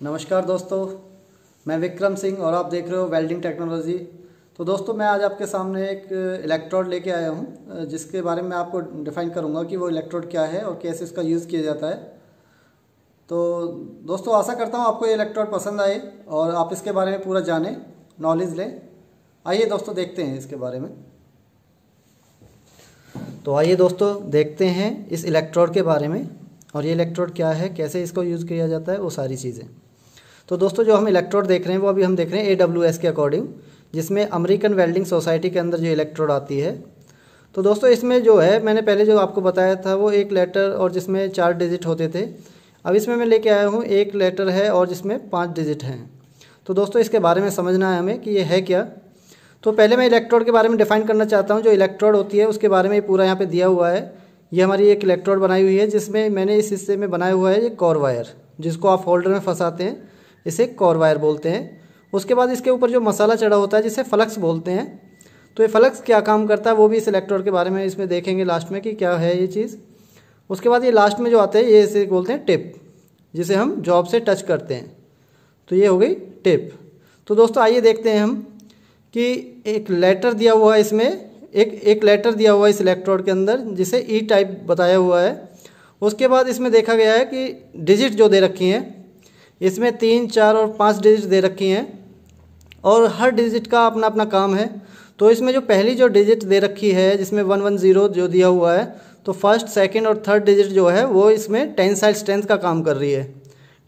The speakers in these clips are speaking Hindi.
नमस्कार दोस्तों, मैं विक्रम सिंह और आप देख रहे हो वेल्डिंग टेक्नोलॉजी। तो दोस्तों, मैं आज आपके सामने एक इलेक्ट्रोड लेके आया हूँ, जिसके बारे में आपको डिफ़ाइन करूँगा कि वो इलेक्ट्रोड क्या है और कैसे इसका यूज़ किया जाता है। तो दोस्तों, आशा करता हूँ आपको ये इलेक्ट्रोड पसंद आए और आप इसके बारे में पूरा जानें नॉलेज लें। आइए दोस्तों, देखते हैं इसके बारे में। तो आइए दोस्तों, देखते हैं इस इलेक्ट्रोड के बारे में और ये इलेक्ट्रोड क्या है, कैसे इसको यूज़ किया जाता है, वो सारी चीज़ें। तो दोस्तों, जो हम इलेक्ट्रोड देख रहे हैं, वो अभी हम देख रहे हैं ए एस के अकॉर्डिंग जिसमें अमेरिकन वेल्डिंग सोसाइटी के अंदर जो इलेक्ट्रोड आती है। तो दोस्तों, इसमें जो है, मैंने पहले जो आपको बताया था, वो एक लेटर और जिसमें चार डिजिट होते थे। अब इसमें मैं लेके आया हूँ, एक लेटर है और जिसमें पाँच डिजिट हैं। तो दोस्तों, इसके बारे में समझना है हमें कि ये है क्या। तो पहले मैं इलेक्ट्रोड के बारे में डिफ़ाइन करना चाहता हूँ। जो इलेक्ट्रोड होती है, उसके बारे में पूरा यहाँ पे दिया हुआ है। ये हमारी एक इलेक्ट्रोड बनाई हुई है, जिसमें मैंने इस हिस्से में बनाया हुआ है ये कॉर वायर जिसको आप होल्डर में फंसाते हैं। इसे कॉर वायर बोलते हैं। उसके बाद इसके ऊपर जो मसाला चढ़ा होता है, जिसे फ्लक्स बोलते हैं तो ये फ्लक्स क्या काम करता है, वो भी इस इलेक्ट्रोड के बारे में इसमें देखेंगे लास्ट में कि क्या है ये चीज़। उसके बाद ये लास्ट में जो आते हैं, ये इसे बोलते हैं टिप, जिसे हम जॉब से टच करते हैं। तो ये हो गई टिप। तो दोस्तों, आइए देखते हैं हम कि एक लेटर दिया हुआ है इसमें, एक एक लेटर दिया हुआ है इस इलेक्ट्रोड के अंदर, जिसे ई e टाइप बताया हुआ है। उसके बाद इसमें देखा गया है कि डिजिट जो दे रखी हैं इसमें तीन, चार और पाँच डिजिट दे रखी हैं। और हर डिजिट का अपना अपना काम है। तो इसमें जो पहली जो डिजिट दे रखी है, जिसमें वन वन, ज़ीरो जो दिया हुआ है तो फ़र्स्ट सेकंड और थर्ड डिजिट जो है, वो इसमें टेन साइड स्ट्रेंथ का काम कर रही है।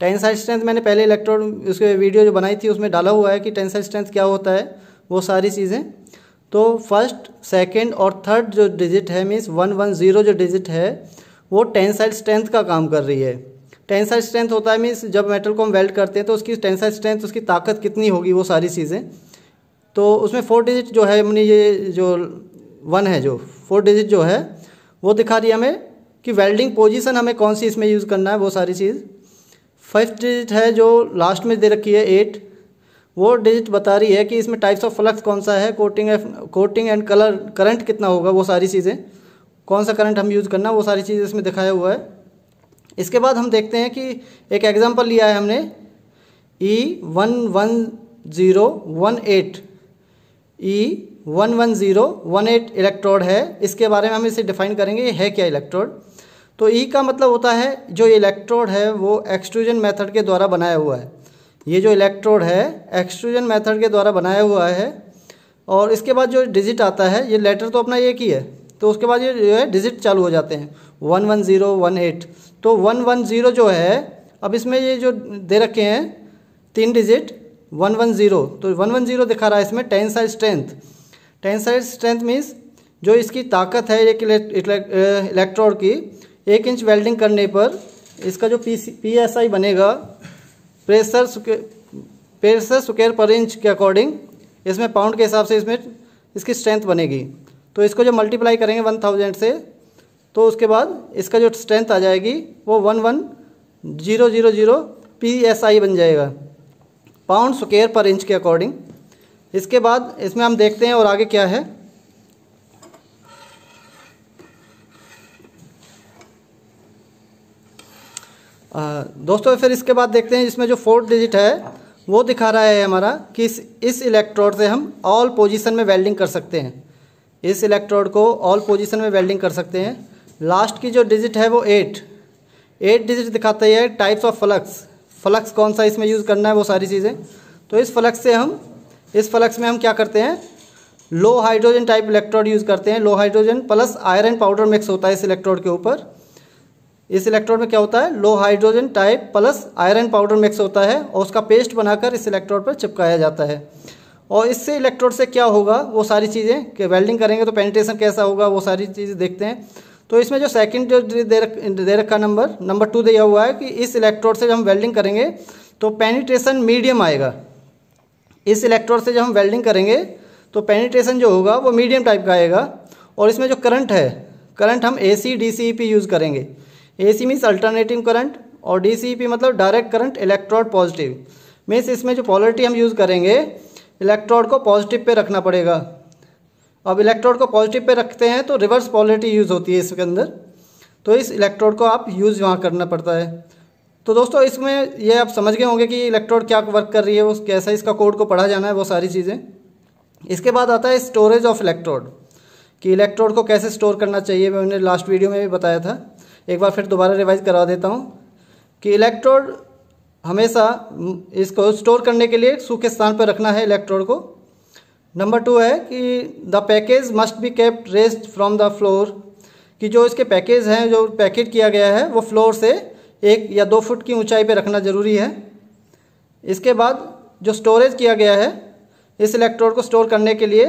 टेन साइड स्ट्रेंथ मैंने पहले इलेक्ट्रोड उसके वीडियो जो बनाई थी, उसमें डाला हुआ है कि टेन साइड स्ट्रेंथ क्या होता है, वो सारी चीज़ें। तो फ़र्स्ट सेकंड और थर्ड जो डिजिट है मीन्स वन वन, ज़ीरो जो डिजिट है, वो टेंसाइल स्ट्रेंथ का काम कर रही है। टेंसाइल स्ट्रेंथ होता है मीन्स जब मेटल को हम वेल्ड करते हैं तो उसकी टेंसाइल स्ट्रेंथ उसकी ताकत कितनी होगी वो सारी चीज़ें। तो उसमें फोर डिजिट जो है हमने ये जो वन है जो फोर डिजिट जो है, वो दिखा रही हमें कि वेल्डिंग पोजीशन हमें कौन सी इसमें यूज़ करना है, वो सारी चीज़। फिफ्थ डिजिट है जो लास्ट में दे रखी है एट वो डिजिट बता रही है कि इसमें टाइप्स ऑफ़ फ्लक्स कौन सा है coating coating and colour current कितना होगा, वो सारी चीज़ें। कौन सा करंट हम यूज़ करना वो सारी चीज़ें इसमें दिखाया हुआ है। इसके बाद हम देखते हैं कि एक एग्जांपल लिया है हमने। E one one zero one eight E one one zero one eight electrode है। इसके बारे में हम इसे डिफाइन करेंगे, ये है क्या इलेक्ट्रोड तो ई का मतलब होता है, जो इलेक्ट्रोड है, वो एक्सट्रूजन मेथड के द्वारा बनाया हुआ है। ये जो इलेक्ट्रोड है एक्सट्रूजन मेथड के द्वारा बनाया हुआ है। और इसके बाद जो डिजिट आता है, ये लेटर तो अपना एक ही है। तो उसके बाद ये जो है डिजिट चालू हो जाते हैं। One one zero one eight तो वन वन ज़ीरो जो है, अब इसमें ये जो दे रखे हैं, तीन डिजिट वन वन ज़ीरो तो वन वन ज़ीरो दिखा रहा है इसमें tensile strength tensile strength means जो इसकी ताकत है एक इलेक्ट्रोड की, एक इंच वेल्डिंग करने पर इसका जो पी पी एस आई बनेगा प्रेशर प्रेशर स्क्वेयर पर इंच के अकॉर्डिंग इसमें पाउंड के हिसाब से इसमें, इसकी स्ट्रेंथ बनेगी। तो इसको जो मल्टीप्लाई करेंगे वन थाउज़ेंड से तो उसके बाद इसका जो स्ट्रेंथ आ जाएगी वो one one zero zero zero P S I बन जाएगा। पाउंड स्क्वेयर पर इंच के अकॉर्डिंग इसके बाद इसमें हम देखते हैं और आगे क्या है। आ, दोस्तों फिर इसके बाद देखते हैं इसमें जो फोर्थ डिजिट है वो दिखा रहा है हमारा कि इस इस इलेक्ट्रोड से हम ऑल पोजीशन में वेल्डिंग कर सकते हैं। इस इलेक्ट्रोड को ऑल पोजीशन में वेल्डिंग कर सकते हैं। लास्ट की जो डिजिट है वो एट एट डिजिट दिखाता है टाइप्स ऑफ़ फ्लक्स फ्लक्स कौन सा इसमें यूज़ करना है वो सारी चीज़ें। तो इस फ्लक्स से हम, इस फ्लक्स में हम क्या करते हैं? Low hydrogen type electrode use करते हैं। Low hydrogen plus iron powder mix होता है इस इलेक्ट्रोड के ऊपर। इस इलेक्ट्रोड में क्या होता है? Low hydrogen type plus iron powder mix होता है और उसका पेस्ट बनाकर इस इलेक्ट्रोड पर चिपकाया जाता है। और इससे इलेक्ट्रोड से क्या होगा? वो सारी चीज़ें कि वेल्डिंग करेंगे तो पेनिट्रेशन कैसा होगा? वो सारी चीज़ें देखते हैं। तो इसमें जो सेकंड जो दे रख, दे रखा नंबर नंबर टू दिया हुआ है कि इस इलेक्ट्रोड से जब हम वेल्डिंग करेंगे तो पेनिट्रेशन मीडियम आएगा। इस इलेक्ट्रोड से जब हम वेल्डिंग करेंगे तो पेनिट्रेशन जो होगा, वो मीडियम टाइप का आएगा। और इसमें जो करंट है करंट हम A C D C P use करेंगे। A C means alternative current और डी सी पी मतलब direct current electrode positive means इसमें जो पॉलिटी हम यूज़ करेंगे इलेक्ट्रोड को पॉजिटिव पे रखना पड़ेगा। अब इलेक्ट्रोड को पॉजिटिव पे रखते हैं तो रिवर्स पॉलिटी यूज़ होती है इसके अंदर। तो इस इलेक्ट्रोड को आप यूज़ वहाँ करना पड़ता है। तो दोस्तों, इसमें ये आप समझ गए होंगे कि इलेक्ट्रोड क्या वर्क कर रही है वो कैसा इसका कोड को पढ़ा जाना है, वो सारी चीज़ें। इसके बाद आता है स्टोरेज ऑफ़ इलेक्ट्रोड कि इलेक्ट्रोड को कैसे स्टोर करना चाहिए, मैंने लास्ट वीडियो में भी बताया था। एक बार फिर दोबारा रिवाइज करवा देता हूँ। कि इलेक्ट्रोड हमेशा इसको स्टोर करने के लिए सूखे स्थान पर रखना है इलेक्ट्रोड को। नंबर टू है कि the package must be kept rest from the floor कि जो इसके पैकेज हैं, जो पैकेट किया गया है, वो फ्लोर से एक या दो फुट की ऊंचाई पे रखना ज़रूरी है। इसके बाद जो स्टोरेज किया गया है, इस इलेक्ट्रोड को स्टोर करने के लिए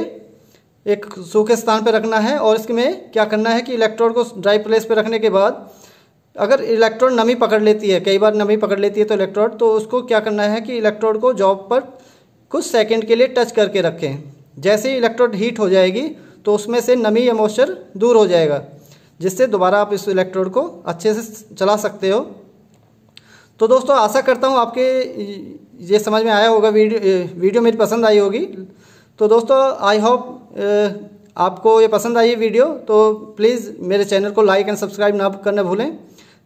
एक सूखे स्थान पर रखना है और इसमें क्या करना है कि इलेक्ट्रोड को ड्राई प्लेस पर रखने के बाद अगर इलेक्ट्रोड नमी पकड़ लेती है, कई बार नमी पकड़ लेती है तो इलेक्ट्रोड तो उसको क्या करना है कि इलेक्ट्रोड को जॉब पर कुछ सेकंड के लिए टच करके रखें। जैसे ही इलेक्ट्रोड हीट हो जाएगी तो उसमें से नमी या मॉइस्चर दूर हो जाएगा, जिससे दोबारा आप इस इलेक्ट्रोड को अच्छे से चला सकते हो। तो दोस्तों, आशा करता हूँ आपके ये समझ में आया होगा, वीडियो वीडियो मेरी पसंद आई होगी। तो दोस्तों आई होप आपको ये पसंद आई वीडियो तो प्लीज़ मेरे चैनल को लाइक एंड सब्सक्राइब ना करना भूलें।